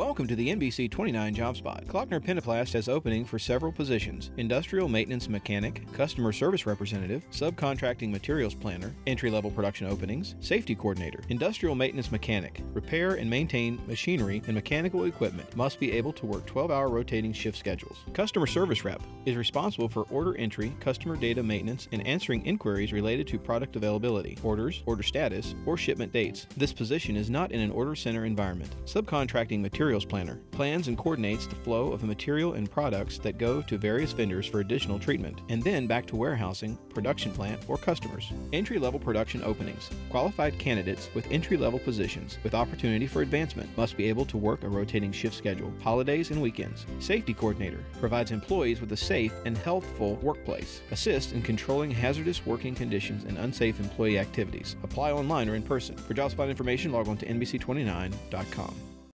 Welcome to the NBC 29 Job Spot. Klockner Pentaplast has opening for several positions industrial maintenance mechanic, customer service representative, subcontracting materials planner, entry level production openings, safety coordinator, industrial maintenance mechanic, repair and maintain machinery and mechanical equipment, must be able to work 12 hour rotating shift schedules. Customer service rep is responsible for order entry, customer data maintenance, and answering inquiries related to product availability, orders, order status, or shipment dates. This position is not in an order center environment. Subcontracting materials planner plans and coordinates the flow of the material and products that go to various vendors for additional treatment, and then back to warehousing, production plant, or customers. Entry level production openings. Qualified candidates with entry level positions with opportunity for advancement must be able to work a rotating shift schedule, holidays, and weekends. Safety coordinator provides employees with a safe and healthful workplace. Assist in controlling hazardous working conditions and unsafe employee activities. Apply online or in person. For job spot information, log on to NBC29.com.